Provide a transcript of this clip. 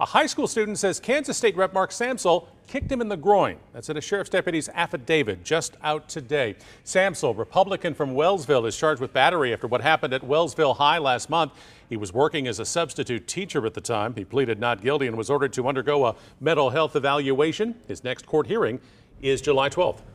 A high school student says Kansas State Rep Mark Samsel kicked him in the groin. That's in a sheriff's deputy's affidavit just out today. Samsel, Republican from Wellsville, is charged with battery after what happened at Wellsville High last month. He was working as a substitute teacher at the time. He pleaded not guilty and was ordered to undergo a mental health evaluation. His next court hearing is July 12th.